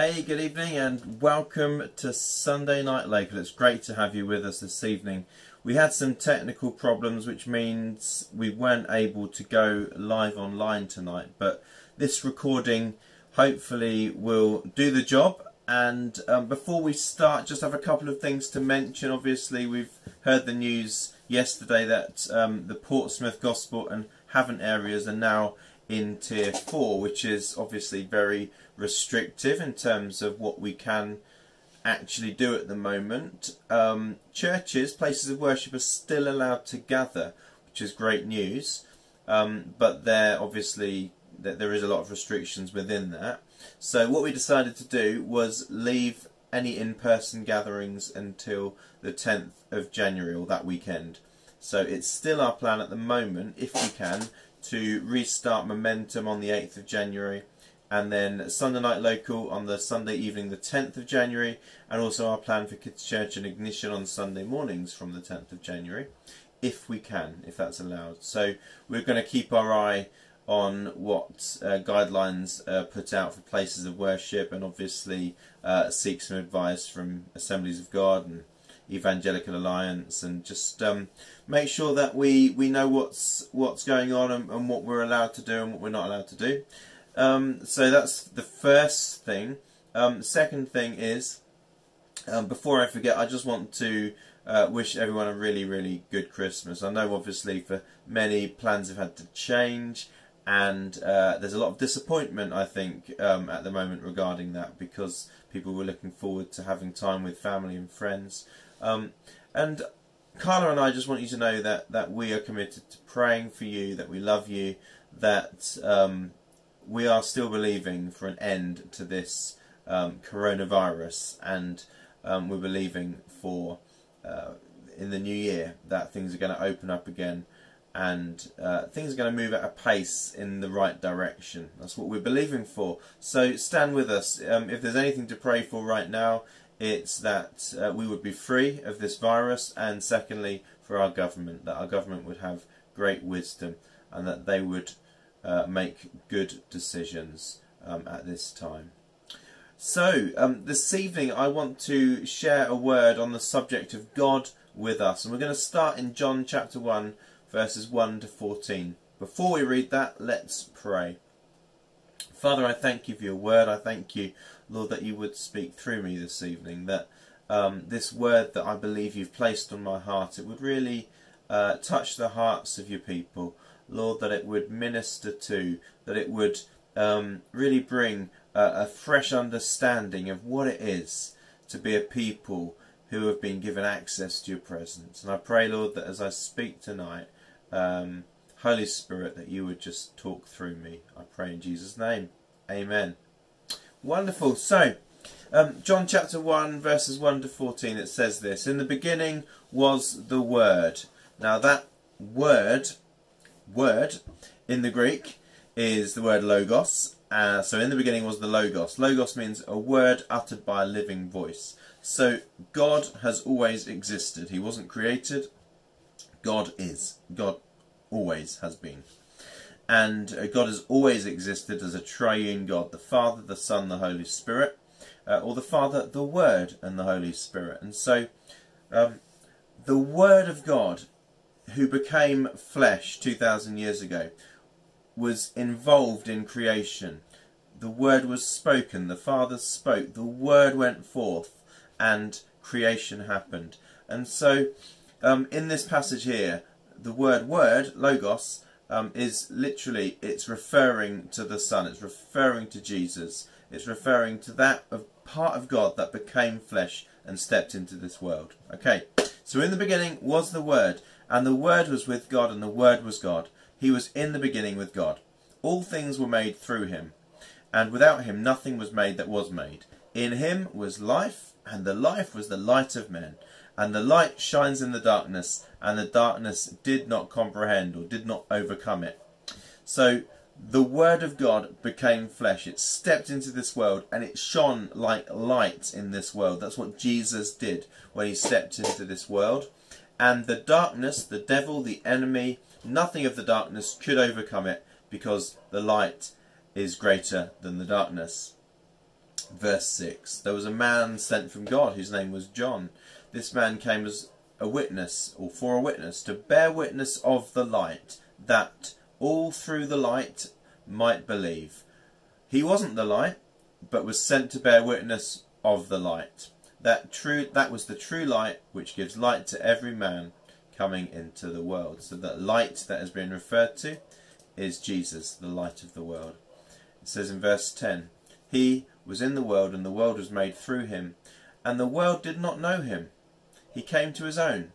Hey, good evening and welcome to Sunday Night Local. It's great to have you with us this evening. We had some technical problems which means we weren't able to go live online tonight but this recording hopefully will do the job and um, before we start just have a couple of things to mention. Obviously we've heard the news yesterday that um, the Portsmouth Gosport and Havant areas are now in tier 4 which is obviously very restrictive in terms of what we can actually do at the moment. Um, churches, places of worship are still allowed to gather which is great news um, but there obviously there is a lot of restrictions within that. So what we decided to do was leave any in-person gatherings until the 10th of January or that weekend. So it's still our plan at the moment, if we can, to restart Momentum on the 8th of January and then Sunday Night Local on the Sunday evening the 10th of January and also our plan for Kids Church and Ignition on Sunday mornings from the 10th of January if we can, if that's allowed. So we're going to keep our eye on what uh, guidelines are put out for places of worship and obviously uh, seek some advice from Assemblies of God and Evangelical Alliance and just um, make sure that we, we know what's what's going on and, and, what we're allowed to do and what we're not allowed to do. Um, so that's the first thing. Um, second thing is, um, before I forget, I just want to uh, wish everyone a really, really good Christmas. I know obviously for many plans have had to change and uh, there's a lot of disappointment I think um, at the moment regarding that because people were looking forward to having time with family and friends um, and Carla and I just want you to know that, that we are committed to praying for you, that we love you, that um, we are still believing for an end to this um, coronavirus and um, we're believing for uh, in the new year that things are going to open up again and uh, things are going to move at a pace in the right direction. That's what we're believing for. So stand with us. Um, if there's anything to pray for right now, it's that uh, we would be free of this virus, and secondly, for our government, that our government would have great wisdom and that they would uh, make good decisions um, at this time. So, um, this evening I want to share a word on the subject of God with us, and we're going to start in John chapter 1, verses 1 to 14. Before we read that, let's pray. Father, I thank you for your word. I thank you Lord, that you would speak through me this evening, that um, this word that I believe you've placed on my heart, it would really uh, touch the hearts of your people. Lord, that it would minister to, that it would um, really bring a, a fresh understanding of what it is to be a people who have been given access to your presence. And I pray, Lord, that as I speak tonight, um, Holy Spirit, that you would just talk through me. I pray in Jesus' name. Amen. Wonderful. So, um, John chapter 1, verses 1 to 14, it says this In the beginning was the Word. Now, that word, word, in the Greek, is the word logos. Uh, so, in the beginning was the logos. Logos means a word uttered by a living voice. So, God has always existed. He wasn't created. God is. God always has been and uh, God has always existed as a triune God, the Father, the Son, the Holy Spirit, uh, or the Father, the Word, and the Holy Spirit. And so, um, the Word of God, who became flesh 2,000 years ago, was involved in creation. The Word was spoken, the Father spoke, the Word went forth, and creation happened. And so, um, in this passage here, the word Word, Logos, um, is literally, it's referring to the Son, it's referring to Jesus, it's referring to that of part of God that became flesh and stepped into this world. Okay, so in the beginning was the Word, and the Word was with God, and the Word was God. He was in the beginning with God. All things were made through him, and without him nothing was made that was made. In him was life, and the life was the light of men. And the light shines in the darkness, and the darkness did not comprehend or did not overcome it. So the Word of God became flesh. It stepped into this world and it shone like light in this world. That's what Jesus did when he stepped into this world. And the darkness, the devil, the enemy, nothing of the darkness could overcome it because the light is greater than the darkness. Verse 6 There was a man sent from God whose name was John. This man came as a witness, or for a witness, to bear witness of the light, that all through the light might believe. He wasn't the light, but was sent to bear witness of the light. That true that was the true light which gives light to every man coming into the world. So that light that has been referred to is Jesus, the light of the world. It says in verse 10, He was in the world, and the world was made through him, and the world did not know him. He came to his own,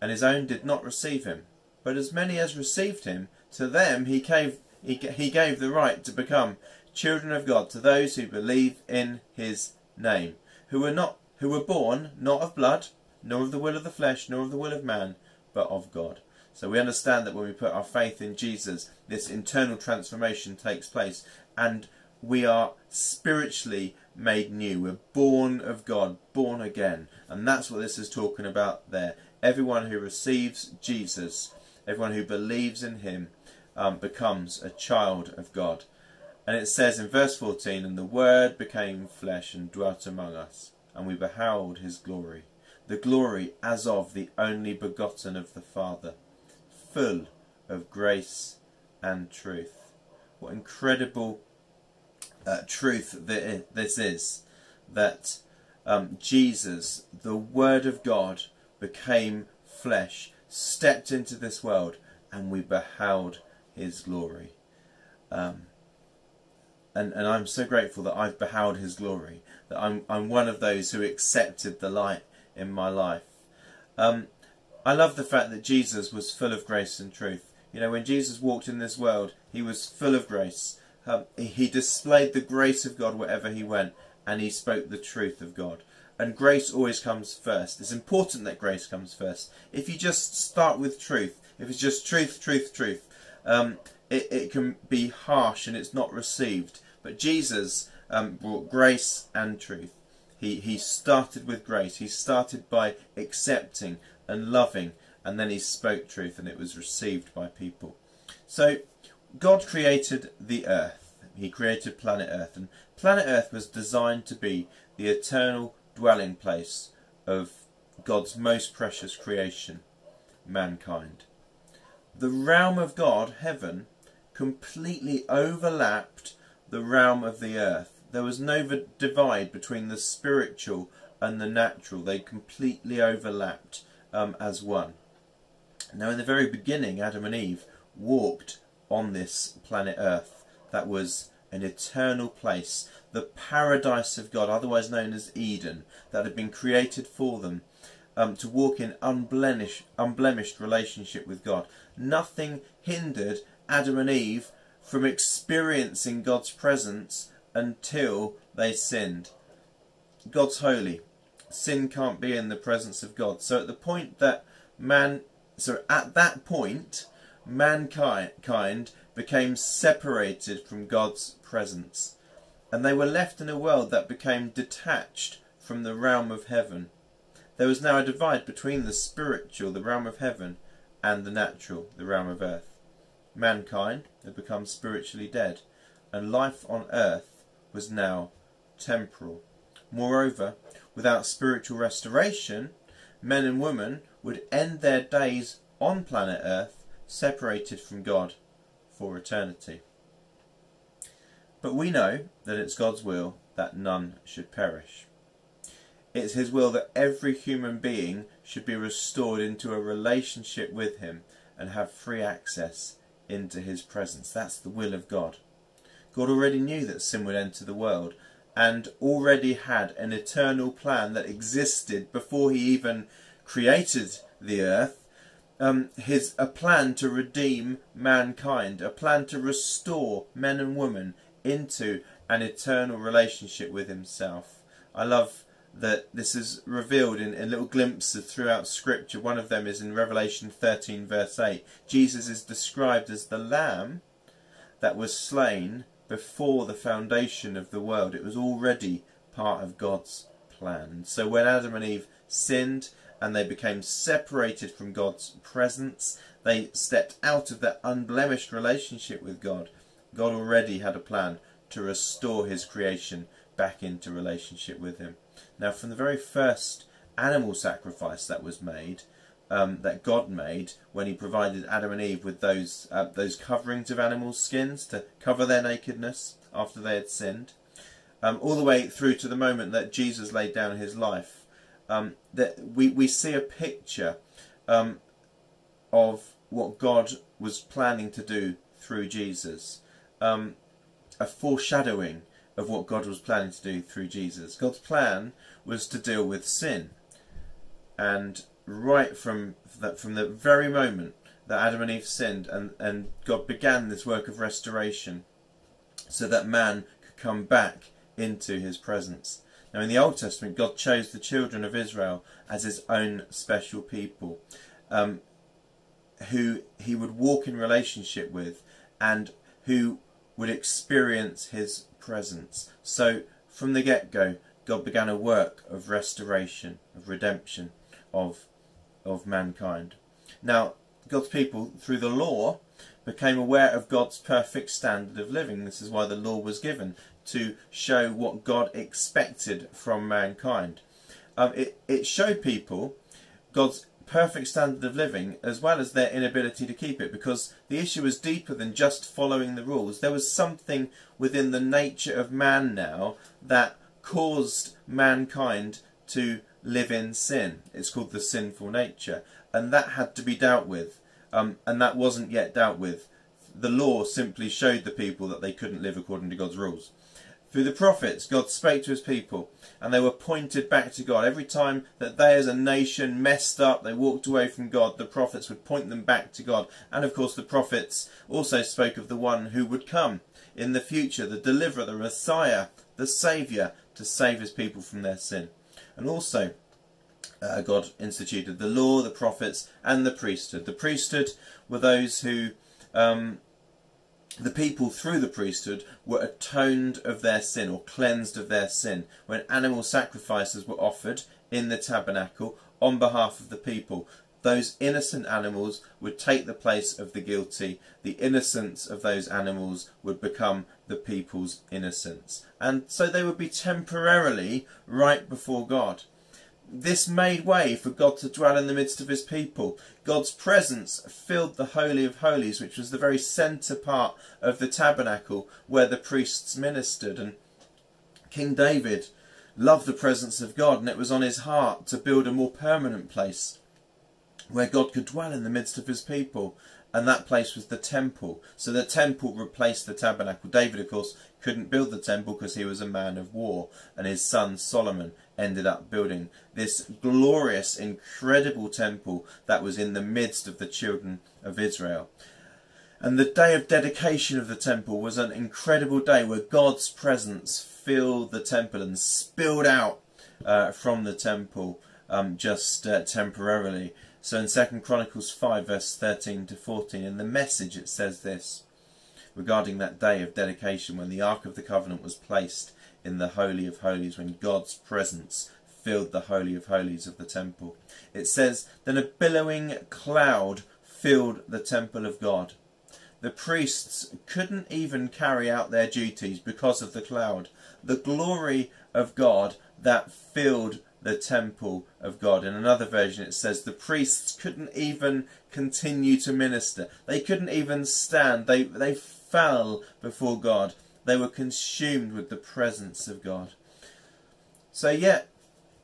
and his own did not receive him. But as many as received him, to them he gave, he, he gave the right to become children of God, to those who believe in his name, who were not who were born not of blood, nor of the will of the flesh, nor of the will of man, but of God. So we understand that when we put our faith in Jesus, this internal transformation takes place, and we are spiritually made new. We're born of God, born again. And that's what this is talking about there. Everyone who receives Jesus, everyone who believes in him, um, becomes a child of God. And it says in verse 14, And the Word became flesh and dwelt among us and we beheld his glory, the glory as of the only begotten of the Father, full of grace and truth. What incredible uh, truth this is, that um, Jesus, the Word of God, became flesh, stepped into this world, and we beheld his glory. Um, and, and I'm so grateful that I've beheld his glory that I'm, I'm one of those who accepted the light in my life. Um, I love the fact that Jesus was full of grace and truth. You know, when Jesus walked in this world, he was full of grace. Um, he displayed the grace of God wherever he went, and he spoke the truth of God. And grace always comes first. It's important that grace comes first. If you just start with truth, if it's just truth, truth, truth, um, it, it can be harsh and it's not received. But Jesus um, brought grace and truth. He, he started with grace. He started by accepting and loving, and then he spoke truth, and it was received by people. So, God created the earth. He created planet Earth, and planet Earth was designed to be the eternal dwelling place of God's most precious creation, mankind. The realm of God, heaven, completely overlapped the realm of the earth. There was no divide between the spiritual and the natural. They completely overlapped um, as one. Now, in the very beginning, Adam and Eve walked on this planet Earth. That was an eternal place, the paradise of God, otherwise known as Eden, that had been created for them um, to walk in unblemished, unblemished relationship with God. Nothing hindered Adam and Eve from experiencing God's presence until they sinned. God's holy. Sin can't be in the presence of God. So at the point that man, so at that point, mankind became separated from God's presence. And they were left in a world that became detached from the realm of heaven. There was now a divide between the spiritual, the realm of heaven, and the natural, the realm of earth. Mankind had become spiritually dead, and life on earth was now temporal. Moreover, without spiritual restoration, men and women would end their days on planet Earth separated from God for eternity. But we know that it's God's will that none should perish. It's His will that every human being should be restored into a relationship with Him and have free access into His presence. That's the will of God. God already knew that sin would enter the world and already had an eternal plan that existed before he even created the earth. Um, his a plan to redeem mankind, a plan to restore men and women into an eternal relationship with himself. I love that this is revealed in, in little glimpses throughout scripture. One of them is in Revelation 13 verse 8. Jesus is described as the lamb that was slain before the foundation of the world. It was already part of God's plan. So when Adam and Eve sinned and they became separated from God's presence, they stepped out of that unblemished relationship with God. God already had a plan to restore his creation back into relationship with Him. Now, from the very first animal sacrifice that was made, um, that God made when He provided Adam and Eve with those uh, those coverings of animal skins to cover their nakedness after they had sinned, um, all the way through to the moment that Jesus laid down His life, um, that we we see a picture um, of what God was planning to do through Jesus, um, a foreshadowing of what God was planning to do through Jesus. God's plan was to deal with sin, and right from that, from the very moment that Adam and Eve sinned, and and God began this work of restoration, so that man could come back into His presence. Now, in the Old Testament, God chose the children of Israel as His own special people. Um, who he would walk in relationship with and who would experience his presence. So from the get-go, God began a work of restoration, of redemption of, of mankind. Now, God's people, through the law, became aware of God's perfect standard of living. This is why the law was given, to show what God expected from mankind. Um, it, it showed people God's perfect standard of living as well as their inability to keep it because the issue was deeper than just following the rules. There was something within the nature of man now that caused mankind to live in sin. It's called the sinful nature and that had to be dealt with um, and that wasn't yet dealt with. The law simply showed the people that they couldn't live according to God's rules. Through the prophets, God spoke to his people and they were pointed back to God. Every time that they as a nation messed up, they walked away from God, the prophets would point them back to God. And of course, the prophets also spoke of the one who would come in the future, the deliverer, the Messiah, the Saviour, to save his people from their sin. And also, uh, God instituted the law, the prophets, and the priesthood. The priesthood were those who um, the people through the priesthood were atoned of their sin or cleansed of their sin when animal sacrifices were offered in the tabernacle on behalf of the people. Those innocent animals would take the place of the guilty. The innocence of those animals would become the people's innocence. And so they would be temporarily right before God this made way for God to dwell in the midst of his people. God's presence filled the Holy of Holies, which was the very centre part of the tabernacle where the priests ministered. And King David loved the presence of God, and it was on his heart to build a more permanent place where God could dwell in the midst of his people. And that place was the temple. So the temple replaced the tabernacle. David, of course, couldn't build the temple because he was a man of war, and his son Solomon ended up building this glorious, incredible temple that was in the midst of the children of Israel. And the day of dedication of the temple was an incredible day where God's presence filled the temple and spilled out uh, from the temple um, just uh, temporarily. So in 2 Chronicles 5 verse 13 to 14 in the message it says this regarding that day of dedication when the Ark of the Covenant was placed in the Holy of Holies, when God's presence filled the Holy of Holies of the temple. It says, Then a billowing cloud filled the temple of God. The priests couldn't even carry out their duties because of the cloud. The glory of God that filled the temple of God. In another version it says the priests couldn't even continue to minister. They couldn't even stand. They, they fell before God. They were consumed with the presence of God. So yet,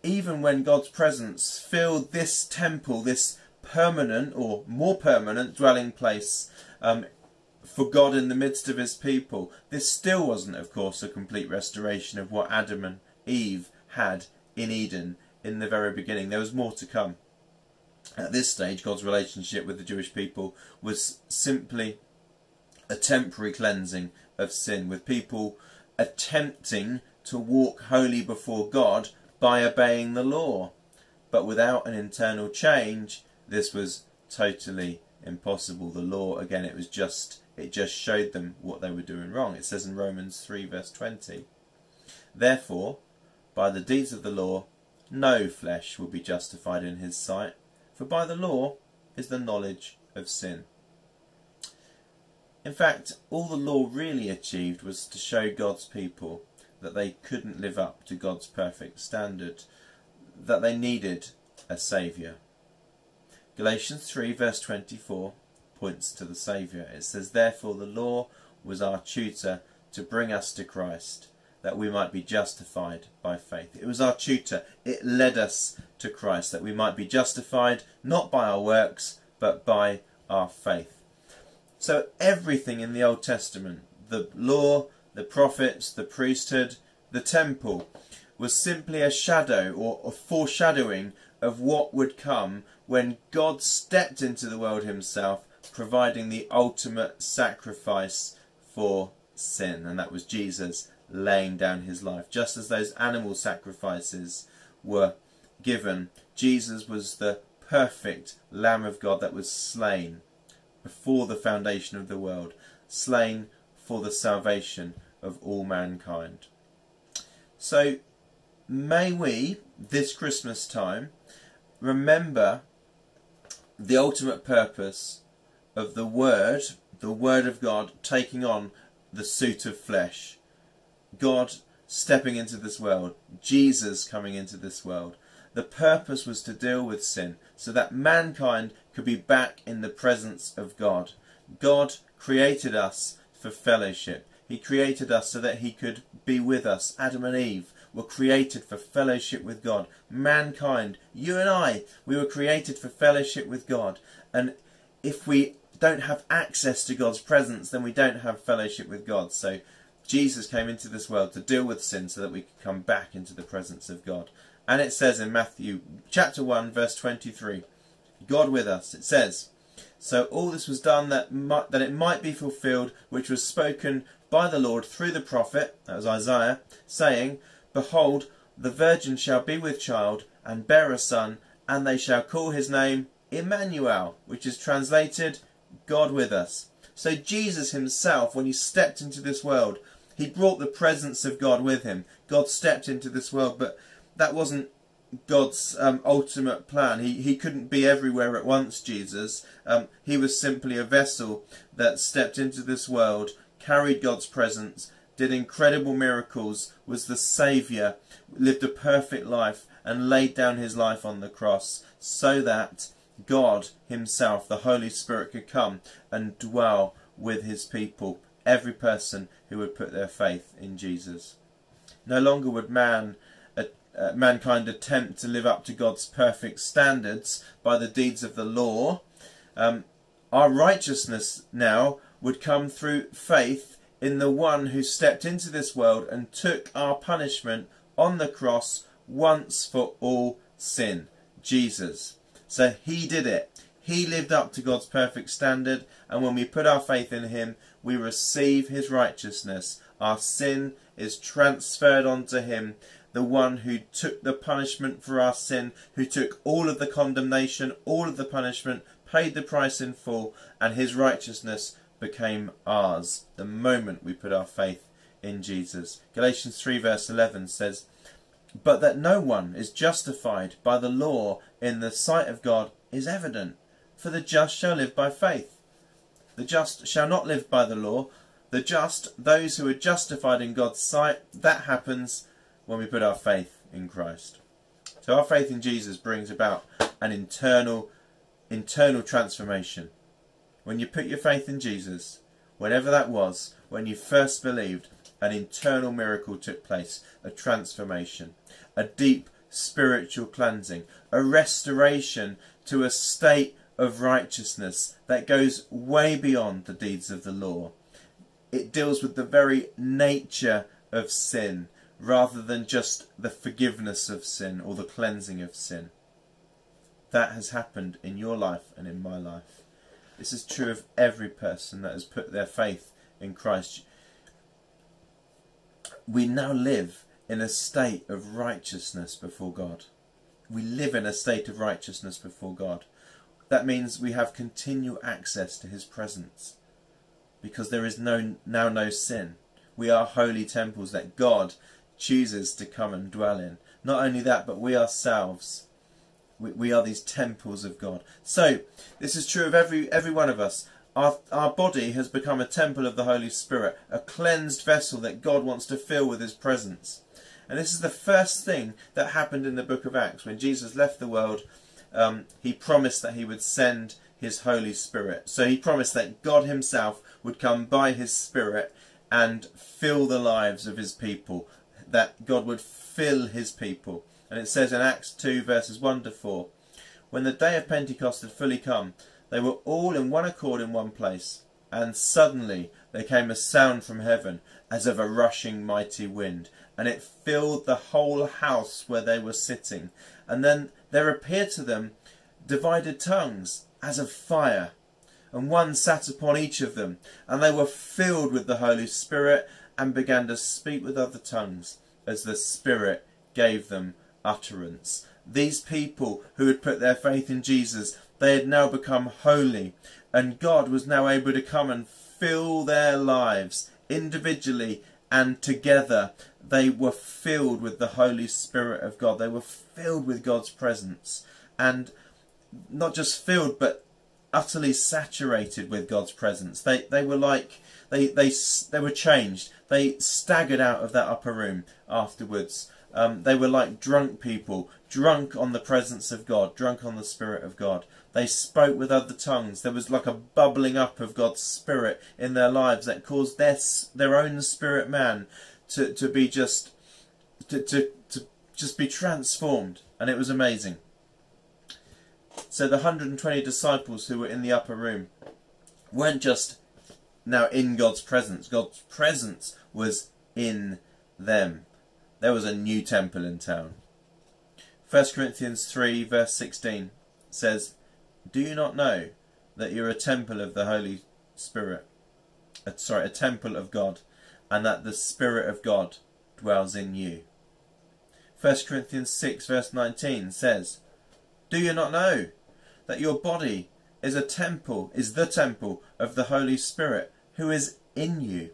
even when God's presence filled this temple, this permanent or more permanent dwelling place um, for God in the midst of his people, this still wasn't, of course, a complete restoration of what Adam and Eve had in Eden in the very beginning. There was more to come. At this stage, God's relationship with the Jewish people was simply a temporary cleansing of sin, with people attempting to walk holy before God by obeying the law. But without an internal change, this was totally impossible. The law, again, it was just it just showed them what they were doing wrong. It says in Romans 3 verse 20, Therefore, by the deeds of the law, no flesh will be justified in his sight, for by the law is the knowledge of sin. In fact, all the law really achieved was to show God's people that they couldn't live up to God's perfect standard, that they needed a Saviour. Galatians 3 verse 24 points to the Saviour. It says, Therefore the law was our tutor to bring us to Christ, that we might be justified by faith. It was our tutor. It led us to Christ, that we might be justified not by our works, but by our faith. So everything in the Old Testament, the law, the prophets, the priesthood, the temple, was simply a shadow or a foreshadowing of what would come when God stepped into the world himself, providing the ultimate sacrifice for sin, and that was Jesus laying down his life. Just as those animal sacrifices were given, Jesus was the perfect Lamb of God that was slain before the foundation of the world, slain for the salvation of all mankind. So, may we, this Christmas time, remember the ultimate purpose of the Word, the Word of God, taking on the suit of flesh. God stepping into this world, Jesus coming into this world. The purpose was to deal with sin so that mankind could be back in the presence of God. God created us for fellowship. He created us so that he could be with us. Adam and Eve were created for fellowship with God. Mankind, you and I, we were created for fellowship with God. And if we don't have access to God's presence, then we don't have fellowship with God. So Jesus came into this world to deal with sin so that we could come back into the presence of God. And it says in Matthew chapter 1 verse 23, God with us. It says, So all this was done that, might, that it might be fulfilled, which was spoken by the Lord through the prophet, that was Isaiah, saying, Behold, the virgin shall be with child, and bear a son, and they shall call his name Emmanuel, which is translated God with us. So Jesus himself, when he stepped into this world, he brought the presence of God with him. God stepped into this world, but that wasn't God's um, ultimate plan. He, he couldn't be everywhere at once, Jesus. Um, he was simply a vessel that stepped into this world, carried God's presence, did incredible miracles, was the Saviour, lived a perfect life, and laid down his life on the cross so that God himself, the Holy Spirit, could come and dwell with his people, every person who would put their faith in Jesus. No longer would man, uh, mankind attempt to live up to God's perfect standards by the deeds of the law. Um, our righteousness now would come through faith in the one who stepped into this world and took our punishment on the cross once for all sin, Jesus. So he did it. He lived up to God's perfect standard, and when we put our faith in him, we receive his righteousness. Our sin is transferred onto him, the one who took the punishment for our sin, who took all of the condemnation, all of the punishment, paid the price in full, and his righteousness became ours the moment we put our faith in Jesus. Galatians 3 verse 11 says, but that no one is justified by the law in the sight of God is evident, for the just shall live by faith. The just shall not live by the law. The just, those who are justified in God's sight, that happens when we put our faith in Christ. So our faith in Jesus brings about an internal, internal transformation. When you put your faith in Jesus, whenever that was, when you first believed, an internal miracle took place, a transformation, a deep spiritual cleansing, a restoration to a state of righteousness that goes way beyond the deeds of the law. It deals with the very nature of sin rather than just the forgiveness of sin or the cleansing of sin. That has happened in your life and in my life. This is true of every person that has put their faith in Christ we now live in a state of righteousness before God. We live in a state of righteousness before God. That means we have continual access to his presence because there is no now no sin. We are holy temples that God chooses to come and dwell in. Not only that, but we ourselves, we, we are these temples of God. So, this is true of every every one of us. our, our body has become a temple of the Holy Spirit, a cleansed vessel that God wants to fill with His presence. And this is the first thing that happened in the book of Acts. When Jesus left the world, um, He promised that He would send His Holy Spirit. So He promised that God Himself would come by His Spirit and fill the lives of His people, that God would fill His people. And it says in Acts 2, verses 1 to 4 When the day of Pentecost had fully come, they were all in one accord in one place, and suddenly there came a sound from heaven as of a rushing mighty wind, and it filled the whole house where they were sitting. And then there appeared to them divided tongues as of fire, and one sat upon each of them, and they were filled with the Holy Spirit and began to speak with other tongues as the Spirit gave them utterance. These people who had put their faith in Jesus they had now become holy, and God was now able to come and fill their lives individually and together. They were filled with the Holy Spirit of God. They were filled with God's presence. And not just filled, but utterly saturated with God's presence. They, they were like, they, they, they were changed. They staggered out of that upper room afterwards. Um, they were like drunk people, drunk on the presence of God, drunk on the Spirit of God. They spoke with other tongues. There was like a bubbling up of God's Spirit in their lives that caused their, their own spirit man to, to be just to, to, to just be transformed. And it was amazing. So the 120 disciples who were in the upper room weren't just now in God's presence. God's presence was in them. There was a new temple in town. 1 Corinthians 3 verse 16 says, do you not know that you're a temple of the Holy Spirit? Uh, sorry, a temple of God, and that the Spirit of God dwells in you. 1 Corinthians 6 verse 19 says, Do you not know that your body is a temple, is the temple of the Holy Spirit who is in you,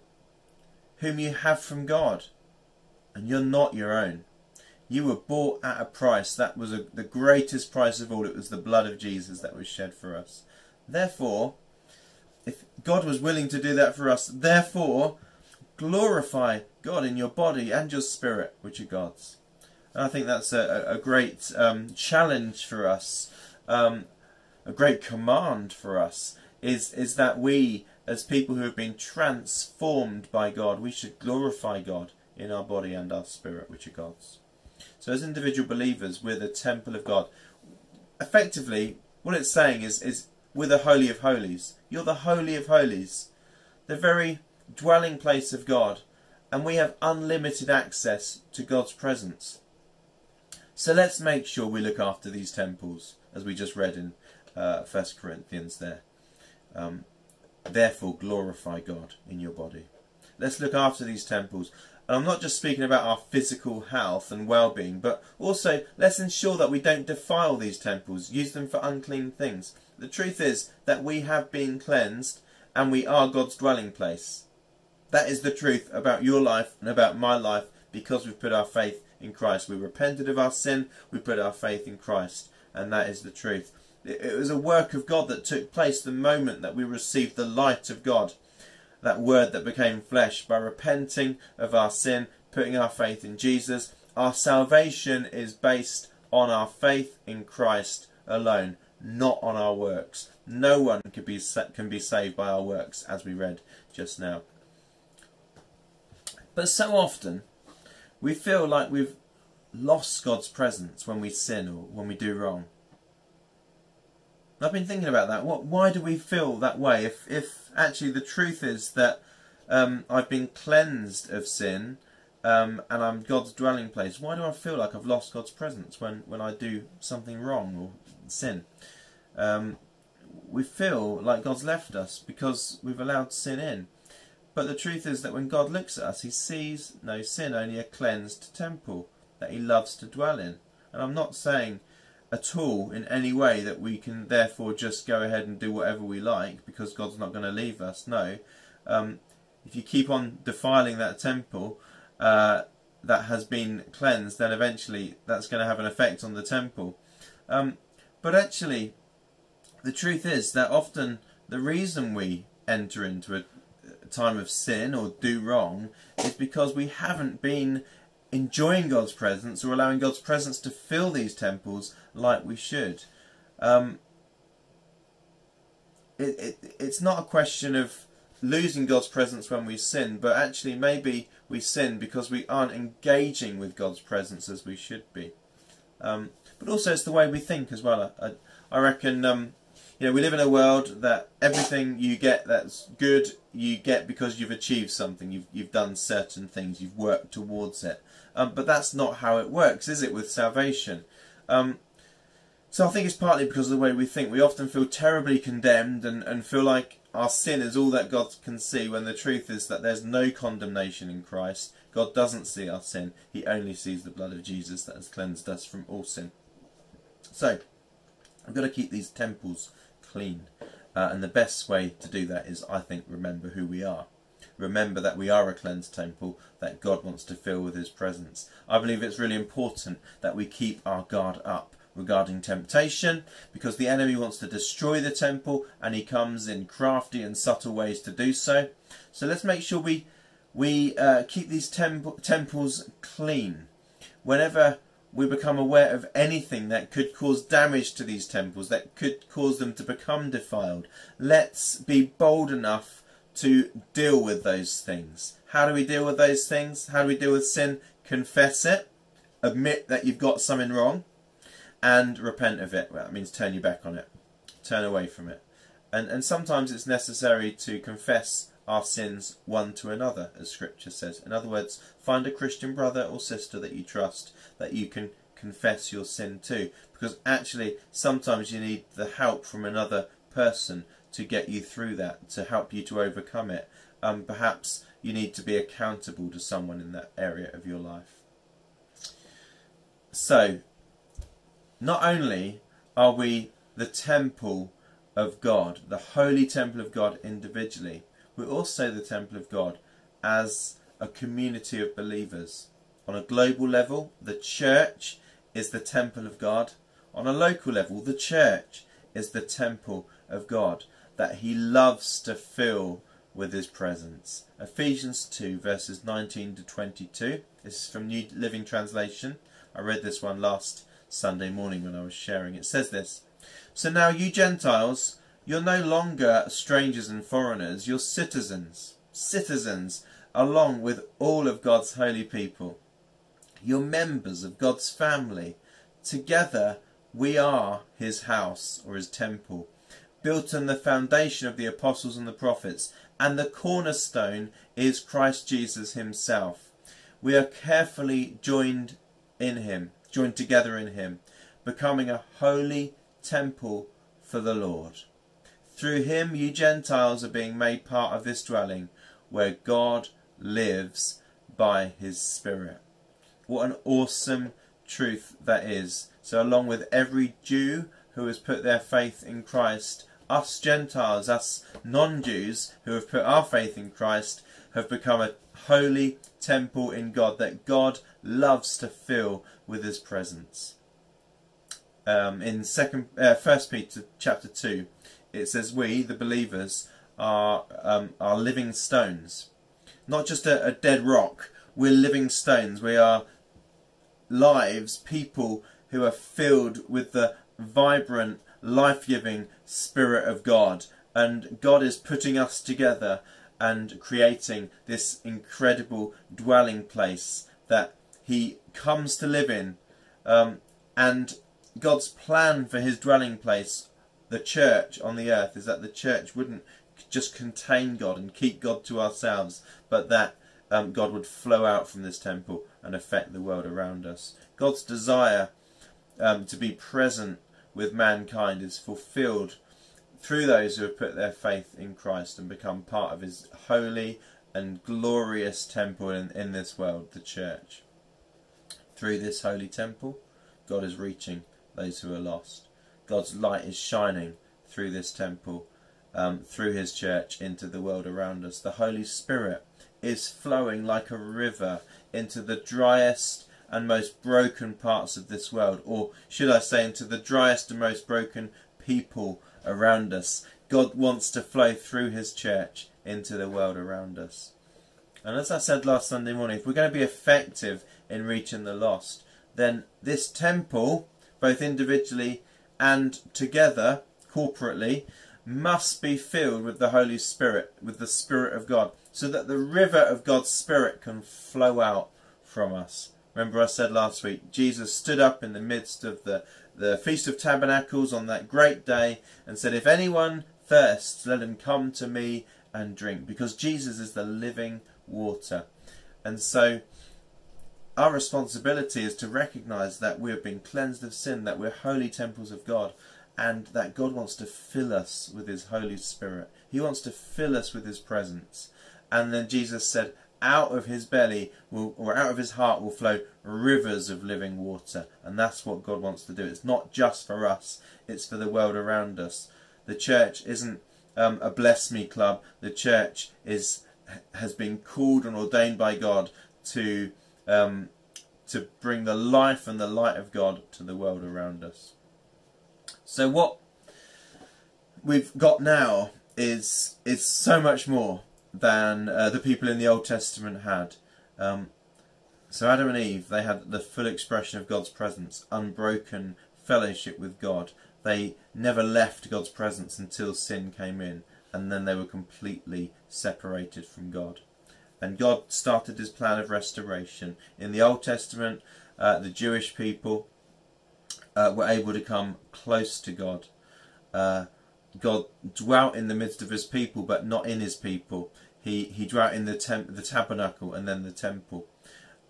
whom you have from God, and you're not your own. You were bought at a price. That was a, the greatest price of all. It was the blood of Jesus that was shed for us. Therefore, if God was willing to do that for us, therefore, glorify God in your body and your spirit, which are God's. And I think that's a, a great um, challenge for us, um, a great command for us, is, is that we, as people who have been transformed by God, we should glorify God in our body and our spirit, which are God's. So as individual believers, we're the temple of God. Effectively, what it's saying is, is we're the Holy of Holies. You're the Holy of Holies. The very dwelling place of God. And we have unlimited access to God's presence. So let's make sure we look after these temples, as we just read in uh, 1 Corinthians there. Um, Therefore glorify God in your body. Let's look after these temples. And I'm not just speaking about our physical health and well-being, but also let's ensure that we don't defile these temples, use them for unclean things. The truth is that we have been cleansed and we are God's dwelling place. That is the truth about your life and about my life because we've put our faith in Christ. We repented of our sin, we put our faith in Christ, and that is the truth. It was a work of God that took place the moment that we received the light of God that word that became flesh by repenting of our sin, putting our faith in Jesus. Our salvation is based on our faith in Christ alone, not on our works. No one can be can be saved by our works, as we read just now. But so often, we feel like we've lost God's presence when we sin or when we do wrong. I've been thinking about that. What? Why do we feel that way? If, if actually the truth is that um, I've been cleansed of sin um, and I'm God's dwelling place, why do I feel like I've lost God's presence when, when I do something wrong or sin? Um, we feel like God's left us because we've allowed sin in. But the truth is that when God looks at us, he sees no sin, only a cleansed temple that he loves to dwell in. And I'm not saying at all in any way that we can therefore just go ahead and do whatever we like because God's not going to leave us. No. Um, if you keep on defiling that temple uh, that has been cleansed, then eventually that's going to have an effect on the temple. Um, but actually, the truth is that often The reason we enter into a time of sin or do wrong is because we haven't been enjoying God's presence or allowing God's presence to fill these temples like we should. Um, it, it, it's not a question of losing God's presence when we sin, but actually maybe we sin because we aren't engaging with God's presence as we should be. Um, but also it's the way we think as well. I, I reckon um, you know we live in a world that everything you get that's good you get because you've achieved something. You've you've done certain things. You've worked towards it. Um, but that's not how it works, is it? With salvation. Um, so I think it's partly because of the way we think. We often feel terribly condemned and, and feel like our sin is all that God can see when the truth is that there's no condemnation in Christ. God doesn't see our sin. He only sees the blood of Jesus that has cleansed us from all sin. So, I've got to keep these temples clean. Uh, and the best way to do that is, I think, remember who we are. Remember that we are a cleansed temple that God wants to fill with His presence. I believe it's really important that we keep our guard up regarding temptation because the enemy wants to destroy the temple and he comes in crafty and subtle ways to do so. So let's make sure we we uh, keep these temp temples clean. Whenever we become aware of anything that could cause damage to these temples, that could cause them to become defiled, let's be bold enough to deal with those things. How do we deal with those things? How do we deal with sin? Confess it, admit that you've got something wrong, and repent of it. Well, that means turn your back on it, turn away from it. And, and sometimes it's necessary to confess our sins one to another, as Scripture says. In other words, find a Christian brother or sister that you trust that you can confess your sin to. Because actually, sometimes you need the help from another person to get you through that, to help you to overcome it. Um, perhaps you need to be accountable to someone in that area of your life. So, not only are we the temple of God, the holy temple of God individually, we're also the temple of God as a community of believers. On a global level, the church is the temple of God. On a local level, the church is the temple of God that he loves to fill with his presence. Ephesians 2 verses 19 to 22. This is from New Living Translation. I read this one last Sunday morning when I was sharing. It says this So now, you Gentiles, you're no longer strangers and foreigners, you're citizens. Citizens, along with all of God's holy people. You're members of God's family. Together, we are his house or his temple, built on the foundation of the apostles and the prophets, and the cornerstone is Christ Jesus himself. We are carefully joined in him joined together in him, becoming a holy temple for the Lord. Through him you Gentiles are being made part of this dwelling where God lives by his Spirit. What an awesome truth that is. So along with every Jew who has put their faith in Christ, us Gentiles, us non-Jews who have put our faith in Christ, have become a holy temple in God that God loves to fill with His presence. Um, in second, uh, First Peter chapter two, it says, "We, the believers, are um, are living stones, not just a, a dead rock. We're living stones. We are lives, people who are filled with the vibrant, life-giving Spirit of God, and God is putting us together." and creating this incredible dwelling place that he comes to live in. Um, and God's plan for his dwelling place, the church on the earth, is that the church wouldn't just contain God and keep God to ourselves, but that um, God would flow out from this temple and affect the world around us. God's desire um, to be present with mankind is fulfilled through those who have put their faith in Christ and become part of his holy and glorious temple in, in this world, the church. Through this holy temple, God is reaching those who are lost. God's light is shining through this temple, um, through his church, into the world around us. The Holy Spirit is flowing like a river into the driest and most broken parts of this world, or should I say, into the driest and most broken people around us. God wants to flow through His church into the world around us. And as I said last Sunday morning, if we're going to be effective in reaching the lost, then this temple, both individually and together, corporately, must be filled with the Holy Spirit, with the Spirit of God, so that the river of God's Spirit can flow out from us. Remember I said last week, Jesus stood up in the midst of the, the Feast of Tabernacles on that great day and said, If anyone thirsts, let him come to me and drink, because Jesus is the living water. And so our responsibility is to recognize that we have been cleansed of sin, that we're holy temples of God, and that God wants to fill us with His Holy Spirit. He wants to fill us with His presence. And then Jesus said, out of his belly will, or out of his heart will flow rivers of living water. And that's what God wants to do. It's not just for us, it's for the world around us. The church isn't um, a bless me club. The church is has been called and ordained by God to um, to bring the life and the light of God to the world around us. So what we've got now is is so much more than uh, the people in the Old Testament had. Um, so Adam and Eve, they had the full expression of God's presence, unbroken fellowship with God. They never left God's presence until sin came in, and then they were completely separated from God. And God started his plan of restoration. In the Old Testament, uh, the Jewish people uh, were able to come close to God. God dwelt in the midst of his people, but not in his people. He he dwelt in the temp- the tabernacle and then the temple.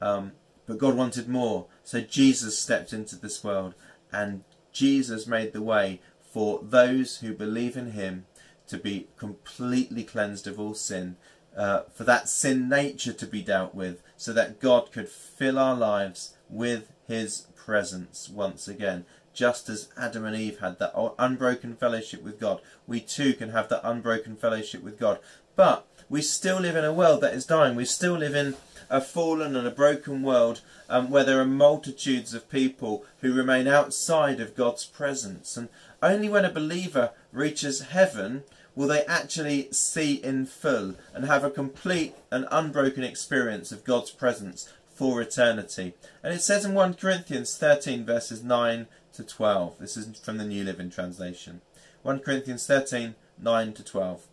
Um, but God wanted more, so Jesus stepped into this world, and Jesus made the way for those who believe in Him to be completely cleansed of all sin, uh, for that sin nature to be dealt with, so that God could fill our lives with His presence once again. Just as Adam and Eve had that unbroken fellowship with God, we too can have that unbroken fellowship with God. But we still live in a world that is dying. We still live in a fallen and a broken world um, where there are multitudes of people who remain outside of God's presence. And only when a believer reaches heaven will they actually see in full and have a complete and unbroken experience of God's presence for eternity. And it says in 1 Corinthians 13 verses 9 to 12. This is from the New Living Translation. 1 Corinthians 13, 9 to 12.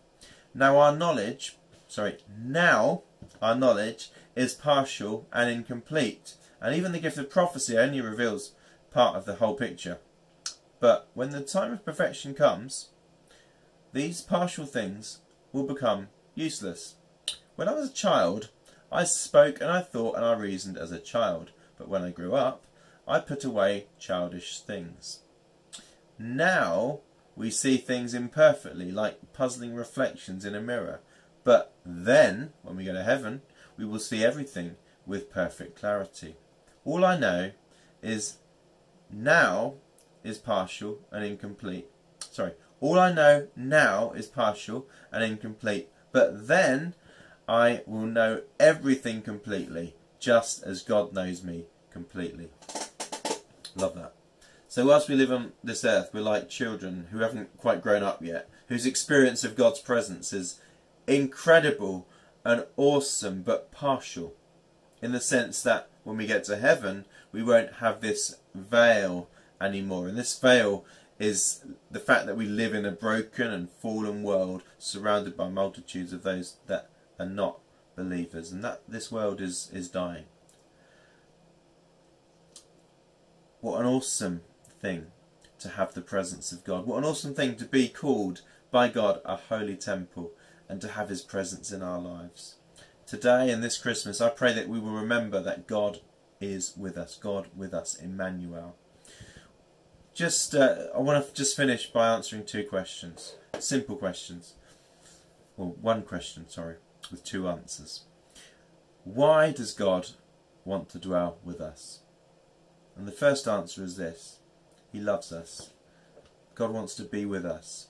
Now our knowledge sorry, now our knowledge is partial and incomplete, and even the gift of prophecy only reveals part of the whole picture. But when the time of perfection comes, these partial things will become useless. When I was a child, I spoke and I thought and I reasoned as a child, but when I grew up, I put away childish things. Now we see things imperfectly, like puzzling reflections in a mirror. But then, when we go to heaven, we will see everything with perfect clarity. All I know is now is partial and incomplete. Sorry, all I know now is partial and incomplete. But then I will know everything completely, just as God knows me completely. Love that. So whilst we live on this earth, we're like children who haven't quite grown up yet, whose experience of God's presence is incredible and awesome but partial in the sense that when we get to heaven we won't have this veil anymore and this veil is the fact that we live in a broken and fallen world surrounded by multitudes of those that are not believers and that this world is is dying what an awesome thing to have the presence of God what an awesome thing to be called by God a holy temple and to have his presence in our lives. Today and this Christmas, I pray that we will remember that God is with us, God with us, Emmanuel. Just, uh, I want to just finish by answering two questions, simple questions. Well, one question, sorry, with two answers. Why does God want to dwell with us? And the first answer is this He loves us. God wants to be with us.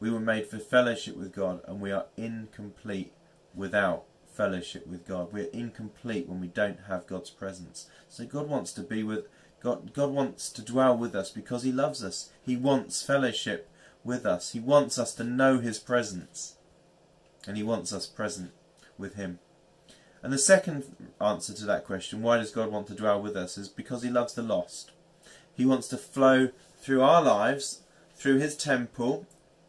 We were made for fellowship with God, and we are incomplete without fellowship with God. We're incomplete when we don't have God's presence. So God wants to be with God. God wants to dwell with us because He loves us. He wants fellowship with us. He wants us to know His presence. And He wants us present with Him. And the second answer to that question, why does God want to dwell with us, is because He loves the lost. He wants to flow through our lives, through His temple,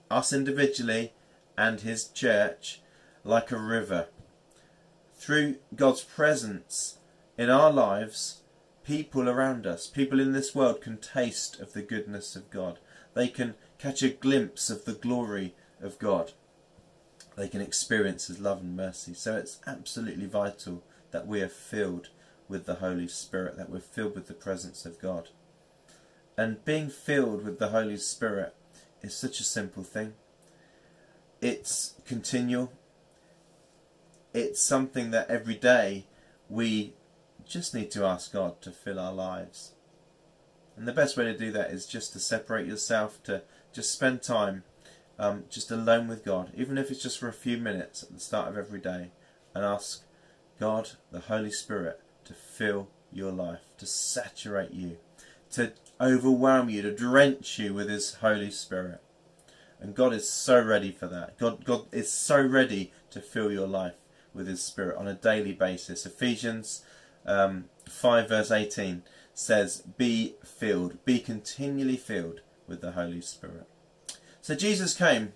us individually, and His church, like a river. Through God's presence in our lives, people around us, people in this world can taste of the goodness of God. They can catch a glimpse of the glory of God. They can experience His love and mercy. So it's absolutely vital that we are filled with the Holy Spirit, that we're filled with the presence of God. And being filled with the Holy Spirit is such a simple thing. It's continual. It's something that every day we just need to ask God to fill our lives. And the best way to do that is just to separate yourself, to just spend time um, just alone with God, even if it's just for a few minutes at the start of every day, and ask God, the Holy Spirit, to fill your life, to saturate you, to overwhelm you, to drench you with His Holy Spirit. And God is so ready for that. God, God is so ready to fill your life with His Spirit on a daily basis. Ephesians um, 5 verse 18 says, Be filled, be continually filled with the Holy Spirit. So Jesus came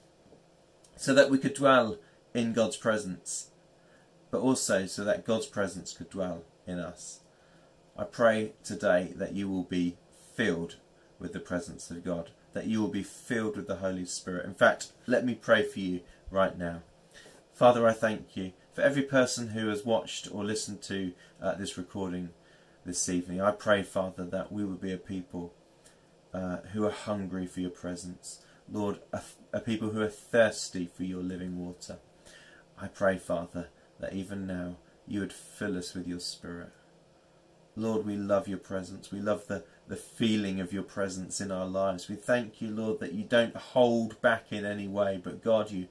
so that we could dwell in God's presence, but also so that God's presence could dwell in us. I pray today that you will be filled with the presence of God, that you will be filled with the Holy Spirit. In fact, let me pray for you right now. Father, I thank you for every person who has watched or listened to uh, this recording this evening. I pray, Father, that we would be a people uh, who are hungry for your presence. Lord, a, a people who are thirsty for your living water. I pray, Father, that even now you would fill us with your Spirit. Lord, we love your presence. We love the, the feeling of your presence in our lives. We thank you, Lord, that you don't hold back in any way, but God, you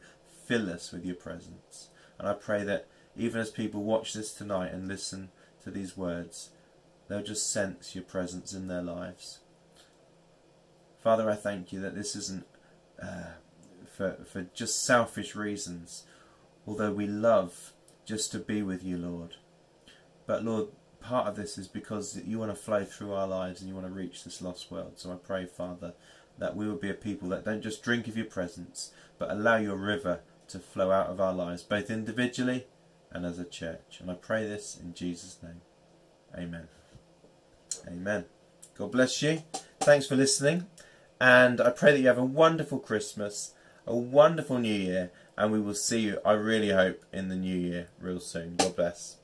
fill us with your presence. And I pray that even as people watch this tonight and listen to these words, they'll just sense your presence in their lives. Father, I thank you that this isn't for, for just selfish reasons, although we love just to be with you, Lord. But Lord, part of this is because you want to flow through our lives and you want to reach this lost world. So I pray, Father, that we will be a people that don't just drink of your presence, but allow your river to flow out of our lives, both individually and as a church. And I pray this in Jesus' name. Amen. Amen. God bless you. Thanks for listening. And I pray that you have a wonderful Christmas, a wonderful New Year, and we will see you, I really hope, in the New Year real soon. God bless.